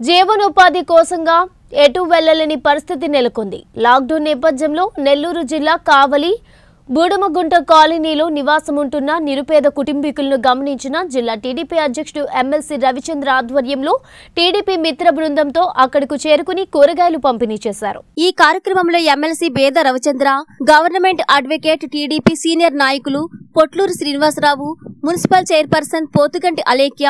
జీవనోపాధి కోసంగా ఎటు వెళ్ళలేని పరిస్థితి నెలకొంది. లాక్డౌన్ నేపథ్యంలో నెల్లూరు జిల్లా కావలి బూడమగుంట కాలనీలో నివాసముంటున్న నిరుపేద కుటుంబీకులను గమనించిన జిల్లా టీడీపీ అధ్యక్షుడు ఎమ్మెల్సీ రవిచంద్ర ఆధ్వర్యంలో టీడీపీ మిత్ర బృందంతో అక్కడకు చేరుకుని కూరగాయలు పంపిణీ చేశారు. ఈ కార్యక్రమంలో MLC Beda Ravichandra government advocate TDP senior నాయకులు Potluru Srinivasarao municipal chairperson Pothuganti Alekhya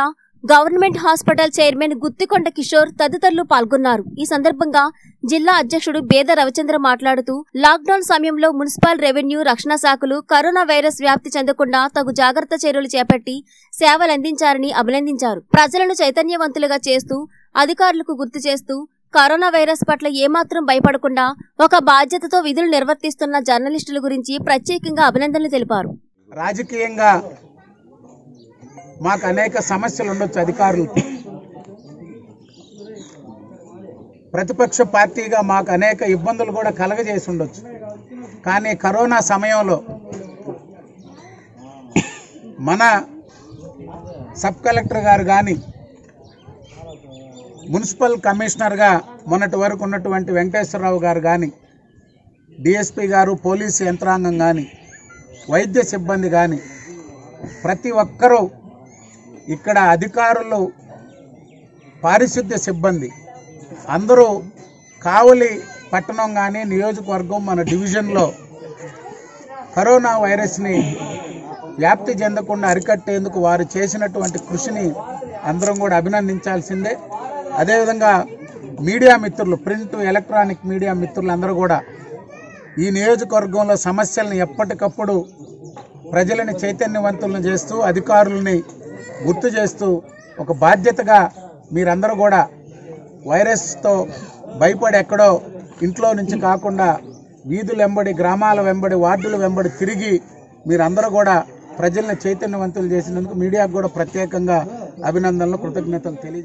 government hospital chairman Guttikonda Kishore తదితరులు పాల్గొన్నారు. ఈ సందర్భంగా జిల్లా అధ్యక్షుడు బేద రవిచంద్ర మాట్లాడుతూ లాక్డౌన్ సమయంలో మున్సిపల్ రెవెన్యూ రక్షణ శాఖలు కరోనా వైరస్ వ్యాప్తి చెందకుండా తగు జాగ్రత్త చర్యలు చేపట్టి సేవలందించారని అభినందించారు. ప్రజలను చైతన్యవంతులుగా చేస్తూ అధికారులకు గుర్తు చేస్తూ కరోనా వైరస్ పట్ల ఏమాత్రం భయపడకుండా ఒక బాధ్యతతో విధులు నిర్వర్తిస్తున్న జర్నలిస్టుల గురించి ప్రత్యేకంగా అభినందనలు తెలిపారు. రాజకీయంగా మాకు అనేక సమస్యలు ఉండొచ్చు అధికారులతో ప్రతిపక్ష పార్టీగా మాకు అనేక ఇబ్బందులు కూడా కలగజేసి ఉండొచ్చు. కానీ కరోనా సమయంలో మన సబ్ కలెక్టర్ గారు కానీ మున్సిపల్ కమిషనర్గా మొన్నటి వరకు ఉన్నటువంటి వెంకటేశ్వరరావు గారు కానీ డిఎస్పి గారు పోలీసు యంత్రాంగం కానీ వైద్య సిబ్బంది కానీ ప్రతి ఒక్కరూ ఇక్కడ అధికారులు పారిశుద్ధ్య సిబ్బంది అందరూ కావలి పట్టణం కానీ నియోజకవర్గం మన డివిజన్లో కరోనా వైరస్ని వ్యాప్తి చెందకుండా అరికట్టేందుకు వారు చేసినటువంటి కృషిని అందరం కూడా అభినందించాల్సిందే. అదేవిధంగా మీడియా మిత్రులు ప్రింట్ ఎలక్ట్రానిక్ మీడియా మిత్రులందరూ కూడా ఈ నియోజకవర్గంలో సమస్యలను ఎప్పటికప్పుడు ప్రజలని చైతన్యవంతులను చేస్తూ అధికారులని గుర్తు చేస్తూ ఒక బాధ్యతగా మీరందరూ కూడా వైరస్తో భయపడి ఎక్కడో ఇంట్లో నుంచి కాకుండా వీధుల వెంబడి గ్రామాల వెంబడి వార్డుల వెంబడి తిరిగి మీరందరూ కూడా ప్రజల్ని చైతన్యవంతులు చేసినందుకు మీడియాకు కూడా ప్రత్యేకంగా అభినందనలు కృతజ్ఞతలు తెలియజేస్తారు